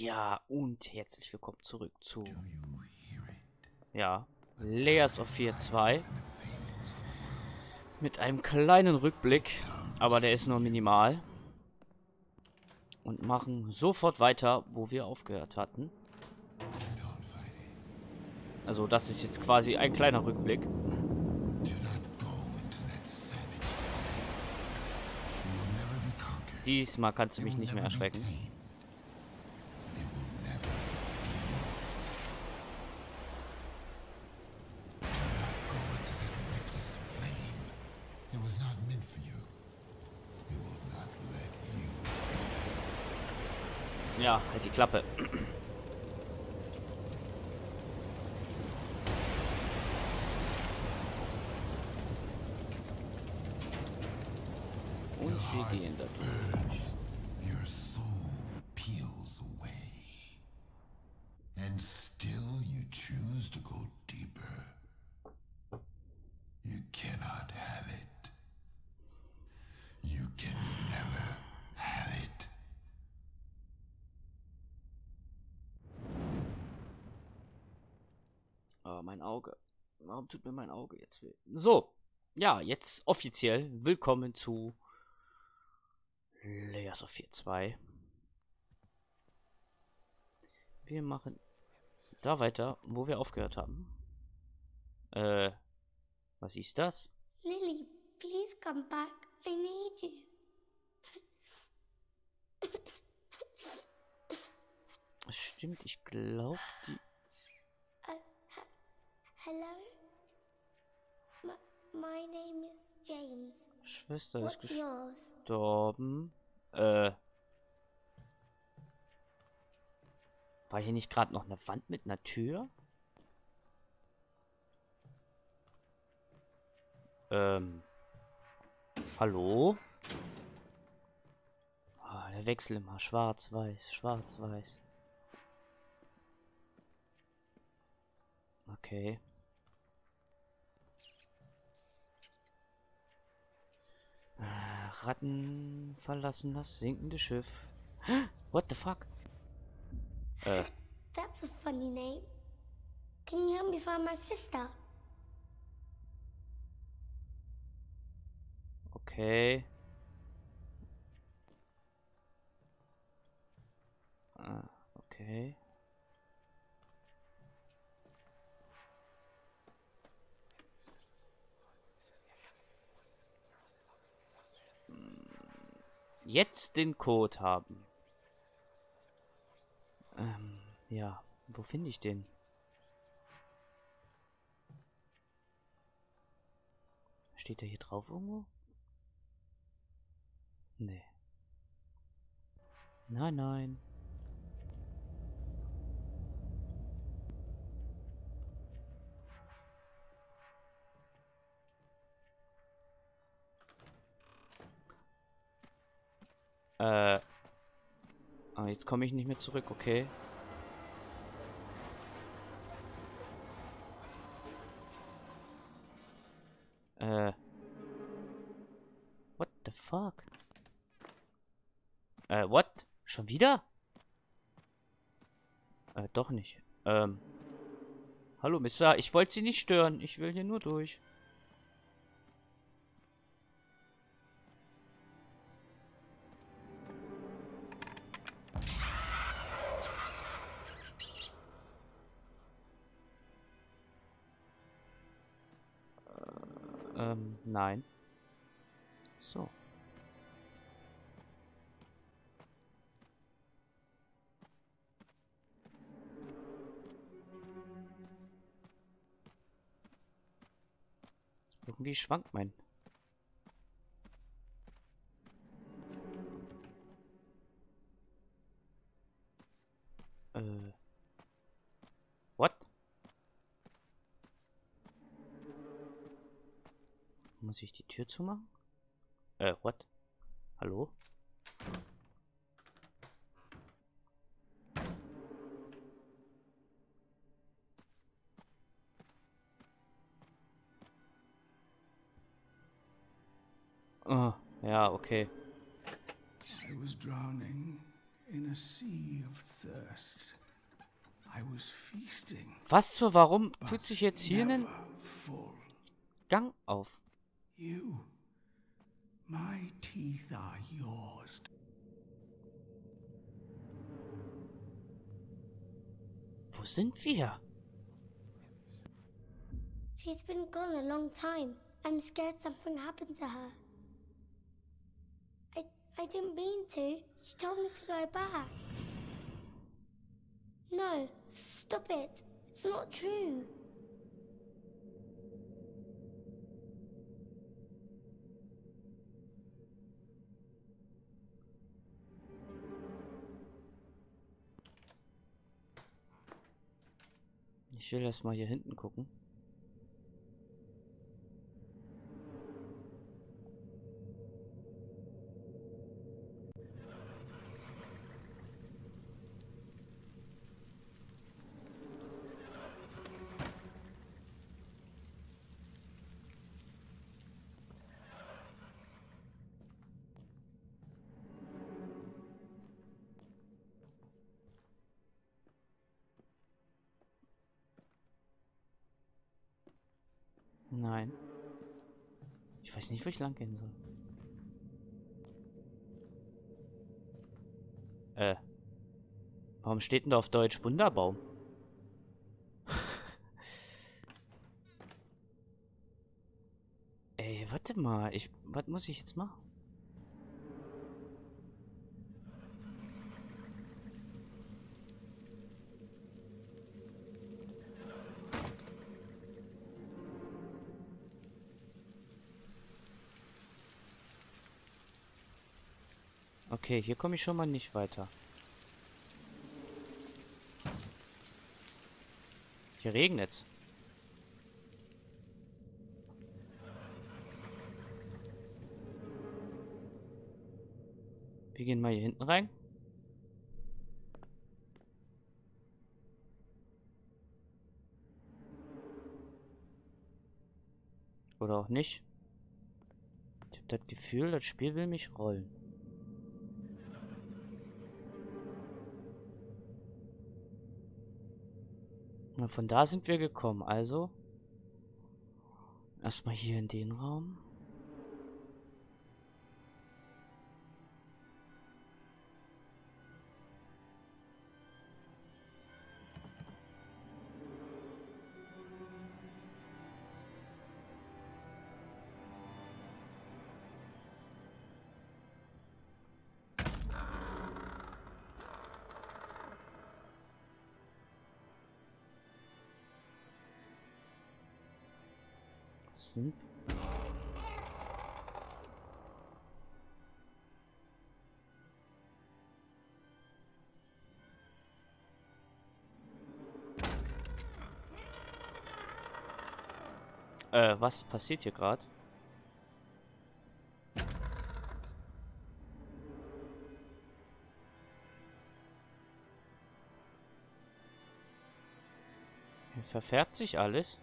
Ja, und herzlich willkommen zurück zu... Ja, Layers of Fear 2. Mit einem kleinen Rückblick, aber der ist nur minimal. Und machen sofort weiter, wo wir aufgehört hatten. Also das ist jetzt quasi ein kleiner Rückblick. Diesmal kannst du mich nicht mehr erschrecken. Ja, halt die Klappe. Und wir gehen da durch. Your soul peels away. And still you choose to go deeper. You cannot have it. You can never have it. Oh, mein Auge. Warum tut mir mein Auge jetzt weh? So. Ja, jetzt offiziell willkommen zu Layers of 4 2. Wir machen da weiter, wo wir aufgehört haben. Äh, was ist das? Lily, please come back. I need you. Stimmt, ich glaube, die Uh, he- hello? My, name is James. Schwester ist What's yours? gestorben. Äh. War hier nicht gerade noch eine Wand mit einer Tür? Ähm. Hallo? Ah, der Wechsel immer. Schwarz-Weiß, schwarz-weiß. Okay. Äh, Ratten verlassen das sinkende Schiff. What the fuck? Äh, That's a funny name. Can you help me find my sister? okay. Ah, okay. Hm, Jetzt den Code haben. Ähm, ja, wo finde ich den? Steht der hier drauf irgendwo? Nee. Nein, nein. Äh. Ah, jetzt komme ich nicht mehr zurück, okay. Äh. What the fuck? Äh, what? Schon wieder? Äh, doch nicht. Ähm. Hallo, Mister. Ich wollte Sie nicht stören. Ich will hier nur durch. Nein. So. Irgendwie schwankt mein. Tür zumachen? Äh, what? Hallo? Oh, ja, okay. I was drowning In a sea of thirst, I was feasting, Was zur Warum tut sich jetzt hier full. Gang auf? You, my teeth are yours. Wo sind wir? She's been gone a long time. I'm scared something happened to her. I I didn't mean to. She told me to go back. No, stop it. It's not true. Ich will erst mal hier hinten gucken. Nicht, wo ich lang gehen soll. Äh. Warum steht denn da auf Deutsch Wunderbaum? Ey, warte mal. Ich. Was muss ich jetzt machen? Okay, hier komme ich schon mal nicht weiter. Hier regnet's. Wir gehen mal hier hinten rein. Oder auch nicht. Ich habe das Gefühl, das Spiel will mich rollen. Von da sind wir gekommen, also erstmal hier in den Raum. Sind Äh, was passiert hier gerade? Verfärbt sich alles.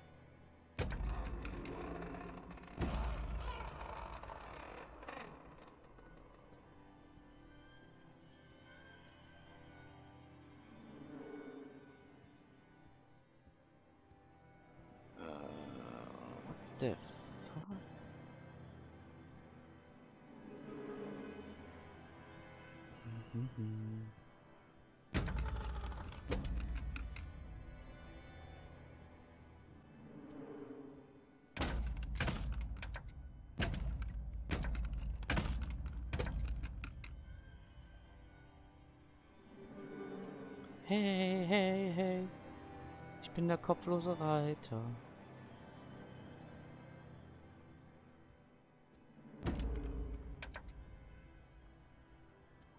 Kopflose Reiter.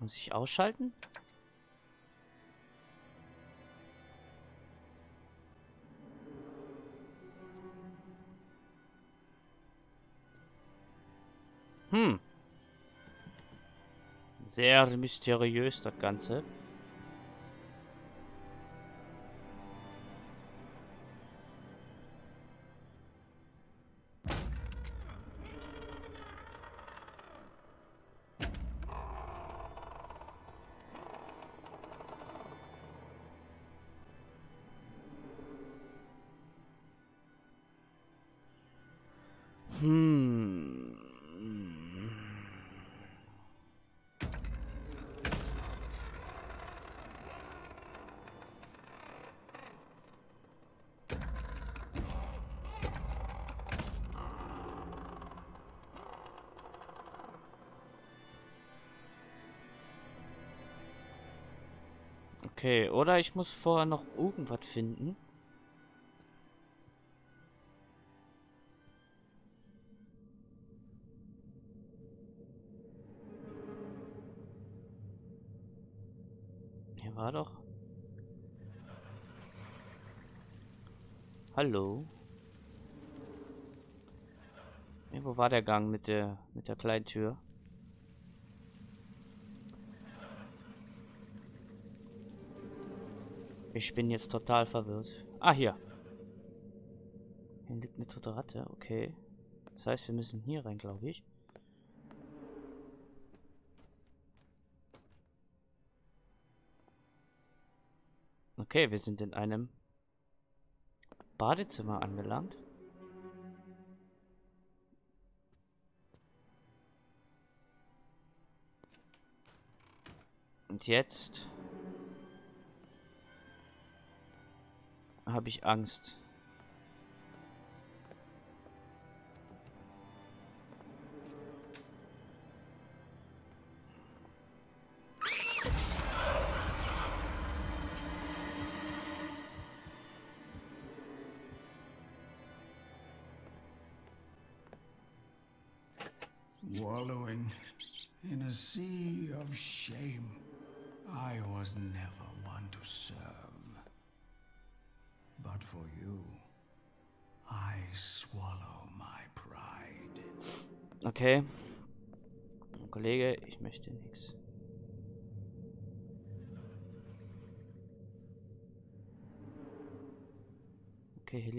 Muss ich ausschalten? Hm. Sehr mysteriös, das Ganze. Okay, oder ich muss vorher noch irgendwas finden. Hier war doch. Hallo. Ja, wo war der Gang mit der mit der kleinen Tür? Ich bin jetzt total verwirrt. Ah, hier. Hier liegt eine tote Ratte. Okay. Das heißt, wir müssen hier rein, glaube ich. Okay, wir sind in einem Badezimmer angelangt. Und jetzt habe ich Angst.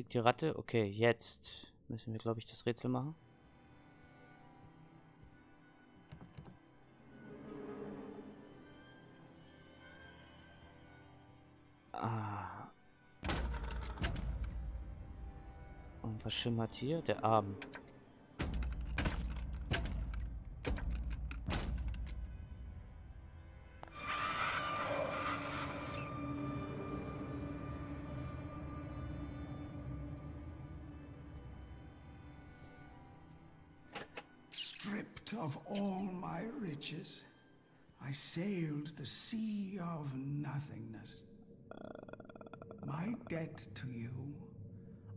Liegt die Ratte. Okay, jetzt müssen wir, glaube ich, das Rätsel machen. Ah. Und was schimmert hier? Der Arm. Sailed the sea of nothingness. My debt to you,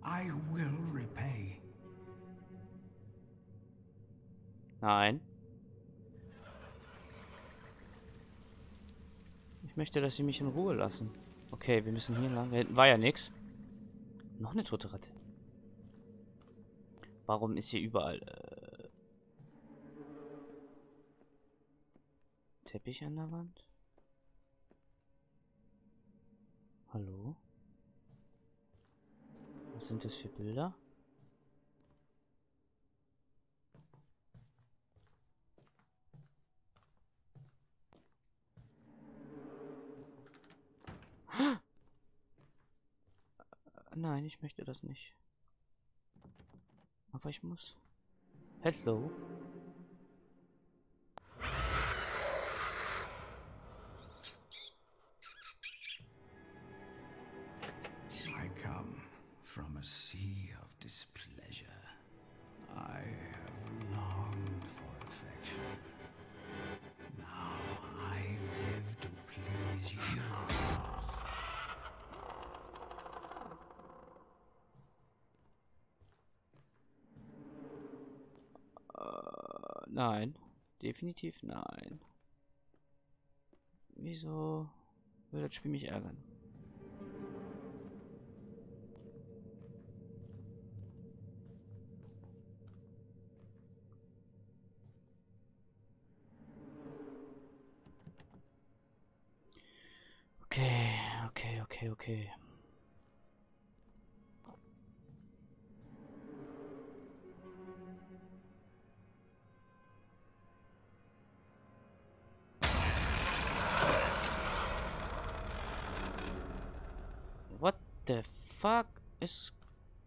I will repay. Nein. Ich möchte, dass sie mich in Ruhe lassen. Okay, wir müssen hier lang. Da hinten war ja nichts. Noch eine tote Ratte. Warum ist hier überall äh, Teppich an der Wand? Hallo? Was sind das für Bilder? Nein, ich möchte das nicht. Aber ich muss. Hello? Nein. Definitiv nein. Wieso würde das Spiel mich ärgern? Okay, okay, okay, okay.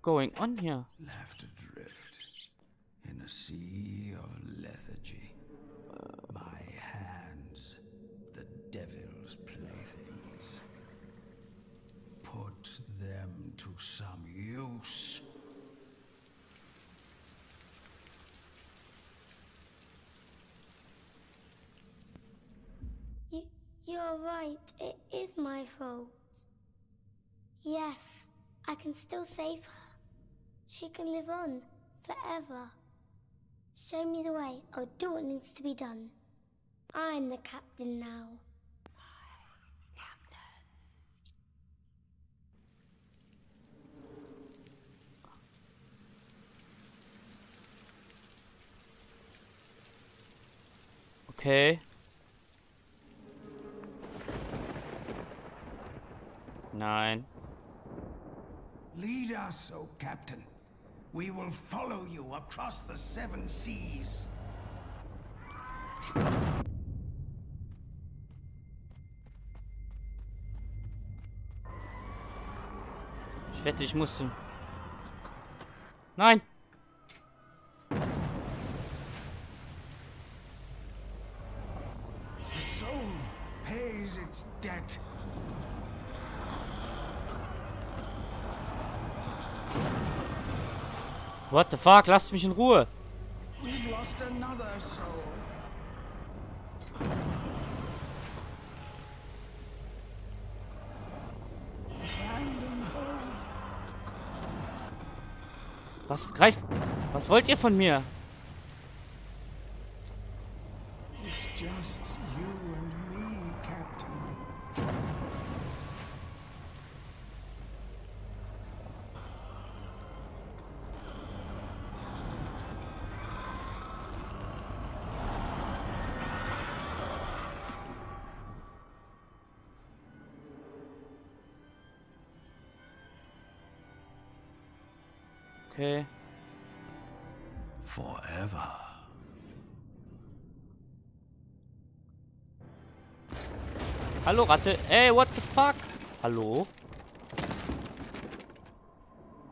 Going on here? Left adrift in a sea of lethargy. My hands, the devil's playthings. Put them to some use. You, you're right. It is my fault. Yes, I can still save her. She can live on forever. Show me the way. I'll do what needs to be done. I'm the captain now. Okay. Nine. Lead us, O Captain. We will follow you across the seven seas. Ich wette, ich musste. Nein! What the fuck? Lasst mich in Ruhe! Was greift. Was wollt ihr von mir? Okay. Forever. Hallo Ratte. Ey, what the fuck? Hallo?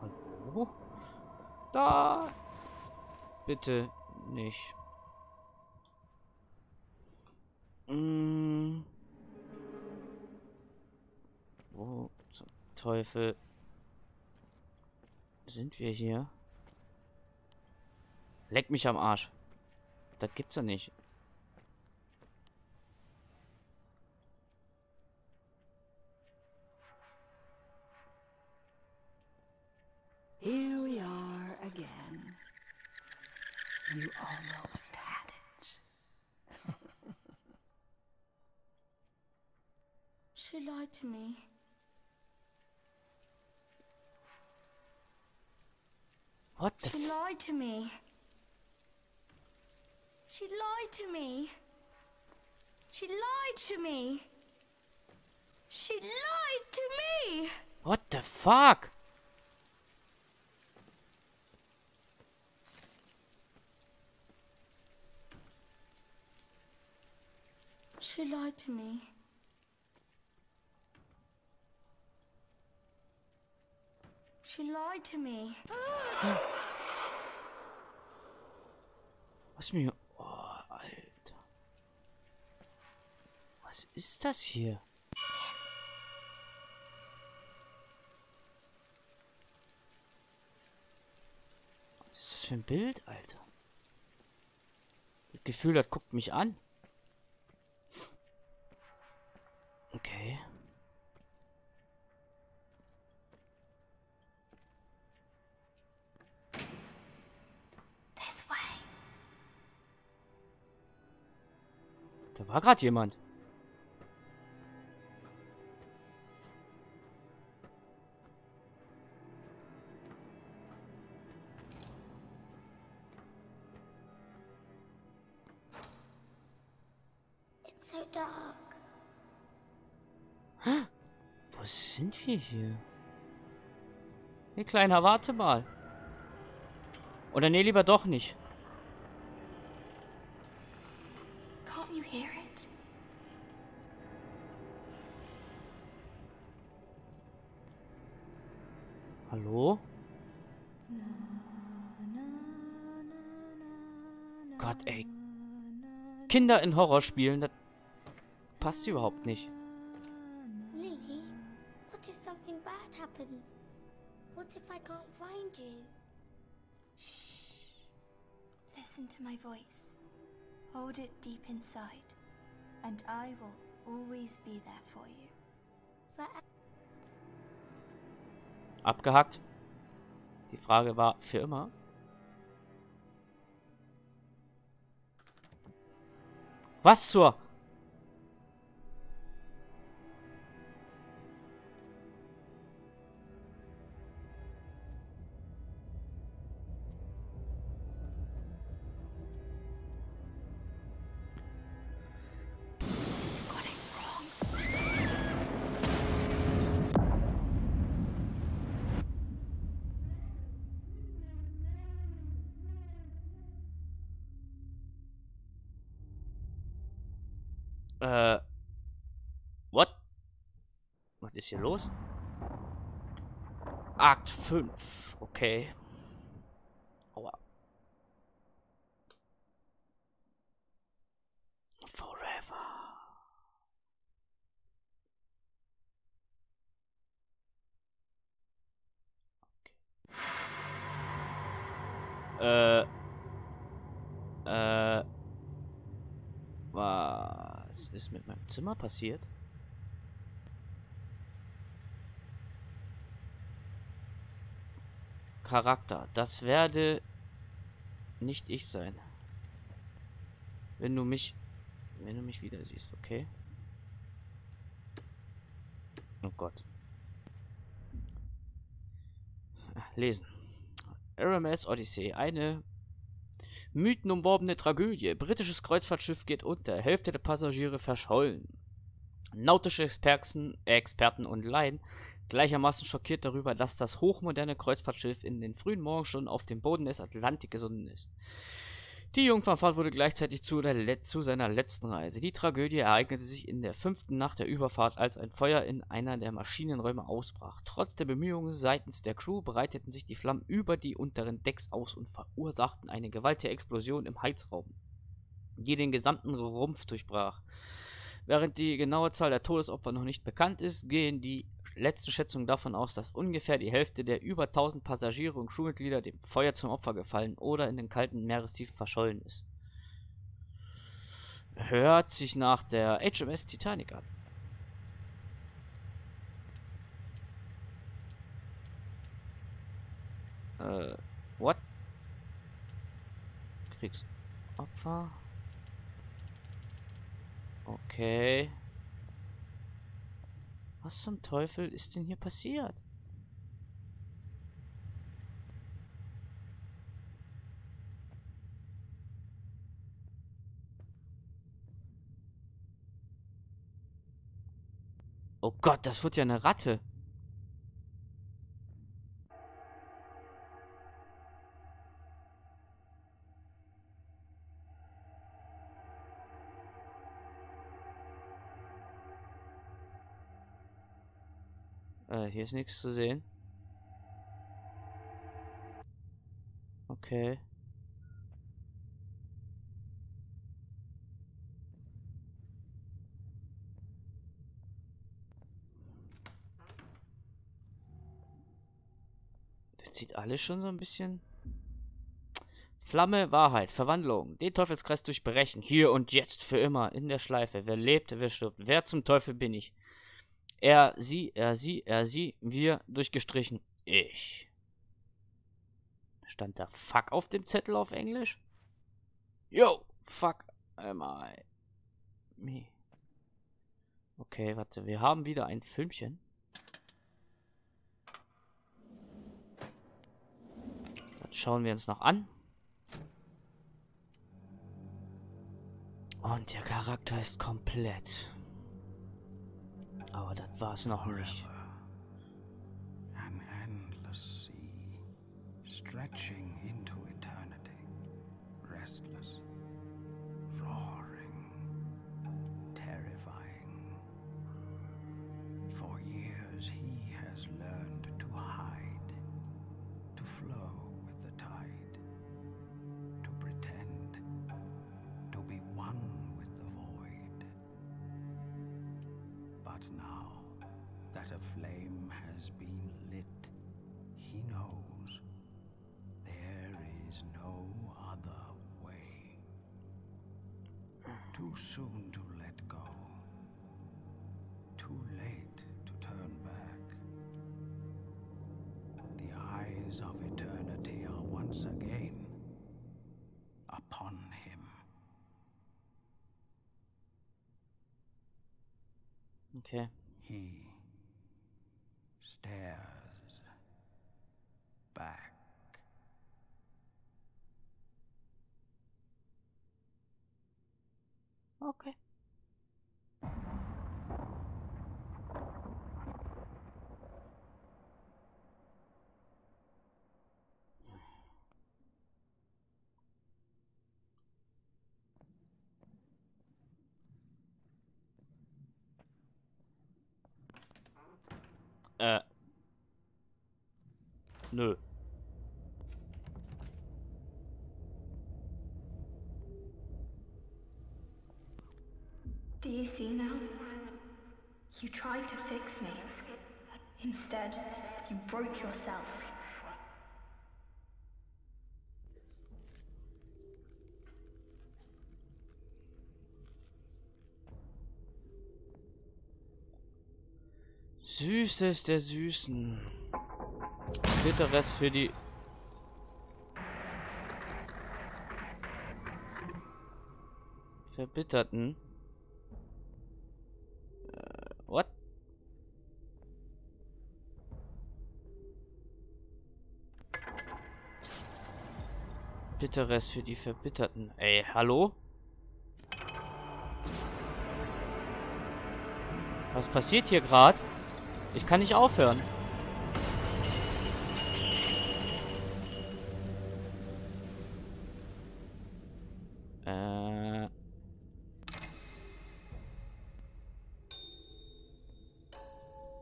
Hallo? Da. Bitte nicht. Mm. Wo zum Teufel sind wir hier? Leck mich am Arsch. Das gibt's ja nicht. Here we are again. You almost had it. She lied to me. What the She lied to me. She lied to me. She lied to me. She lied to me. What the fuck? She lied to me. She lied to me. Was mir... Oh, Alter. Was ist das hier? Was ist das für ein Bild, Alter? Das Gefühl, das guckt mich an. Okay. War gerade jemand. It's so dark. Wo sind wir hier? Hey, Kleiner, warte mal. Oder nee, lieber doch nicht. Hallo? Gott, ey. Kinder in Horrorspielen, das passt überhaupt nicht. Lily, what if something bad happens? What if I can't find you? Listen to my voice. Hold it deep inside, and I will always always be there for you. Forever. Abgehakt. Die Frage war für immer. Was zur... ist hier los? Akt 5. Okay. Aua. Forever. Okay. Äh. Äh. Was ist mit meinem Zimmer passiert? Charakter. Das werde nicht ich sein. Wenn du mich... Wenn du mich wieder siehst, okay? Oh Gott. Lesen. RMS Odyssey. Eine mythenumworbene Tragödie. Britisches Kreuzfahrtschiff geht unter. Hälfte der Passagiere verschollen. Nautische Experten, Experten und Laien gleichermaßen schockiert darüber, dass das hochmoderne Kreuzfahrtschiff in den frühen Morgenstunden auf dem Boden des Atlantik gesunken ist. Die Jungfernfahrt wurde gleichzeitig zu, zu seiner letzten Reise. Die Tragödie ereignete sich in der fünften Nacht der Überfahrt, als ein Feuer in einer der Maschinenräume ausbrach. Trotz der Bemühungen seitens der Crew breiteten sich die Flammen über die unteren Decks aus und verursachten eine gewaltige Explosion im Heizraum, die den gesamten Rumpf durchbrach. Während die genaue Zahl der Todesopfer noch nicht bekannt ist, gehen die letzten Schätzungen davon aus, dass ungefähr die Hälfte der über 1000 Passagiere und Crewmitglieder dem Feuer zum Opfer gefallen oder in den kalten Meerestiefen verschollen ist. Hört sich nach der HMS Titanic an. Äh, what? Kriegsopfer? Okay. Was zum Teufel ist denn hier passiert? Oh Gott, das wird ja eine Ratte. Äh, hier ist nichts zu sehen. Okay. Das sieht alles schon so ein bisschen... Flamme, Wahrheit, Verwandlung, den Teufelskreis durchbrechen, hier und jetzt, für immer, in der Schleife. Wer lebt, wer stirbt, wer zum Teufel bin ich? Er, sie, er, sie, er, sie, wir, durchgestrichen, ich. Stand da Fuck auf dem Zettel auf Englisch? Yo, fuck am I. Me. Okay, warte, wir haben wieder ein Filmchen. Das schauen wir uns noch an. Und der Charakter ist komplett. Aber das war's noch nicht. An endless sea, stretching into eternity, restless, roaring, Too soon to let go. Too late to turn back. The eyes of eternity are once again upon him. Okay. He stares. Okay. Äh. Nö. Do you see now? You tried to fix me. Instead, you broke yourself. Süßes der Süßen. Bitteres für die... Verbitterten. Bitteres für die Verbitterten. Ey, hallo? Was passiert hier gerade? Ich kann nicht aufhören. Äh.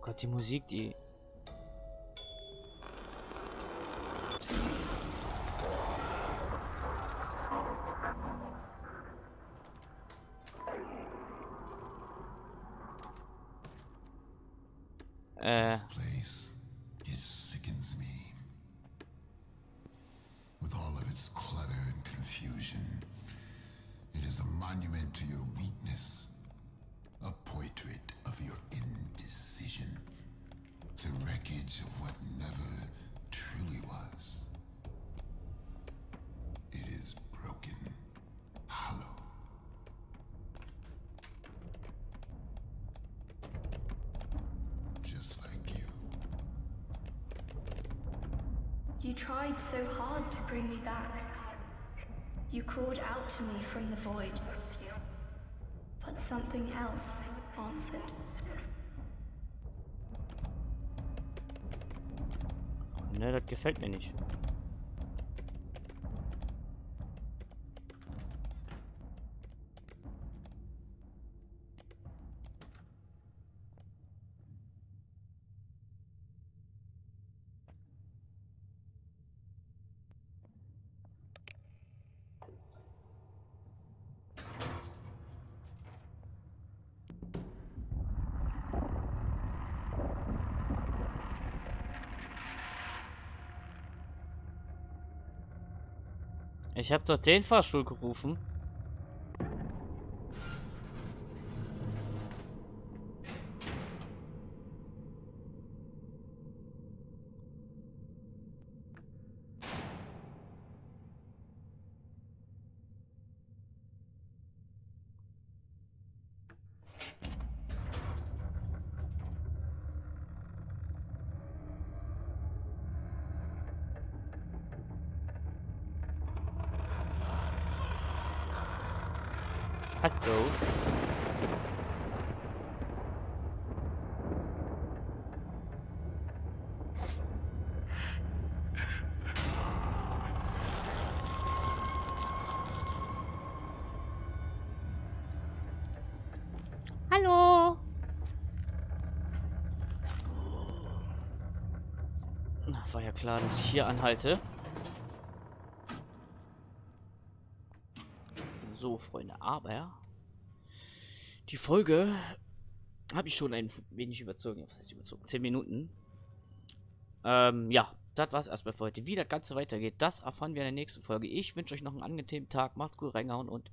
Gott, die Musik, die. Äh. You tried so hard to bring me back. You called out to me from the void. But something else answered. Ne, das gefällt mir nicht. Ich habe doch den Fahrstuhl gerufen. Hallo. Hallo. Na, war ja klar, dass ich hier anhalte. Freunde, aber die Folge habe ich schon ein wenig überzogen. Was heißt überzogen? 10 Minuten. Ähm, ja, das war's erstmal für heute. Wie das Ganze weitergeht, das erfahren wir in der nächsten Folge. Ich wünsche euch noch einen angenehmen Tag. Macht's gut, reingehauen und